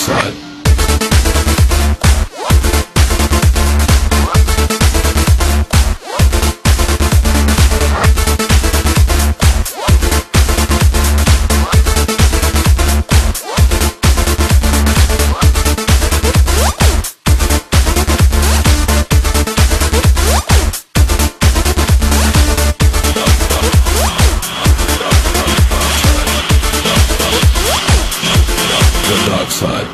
side. the dark side.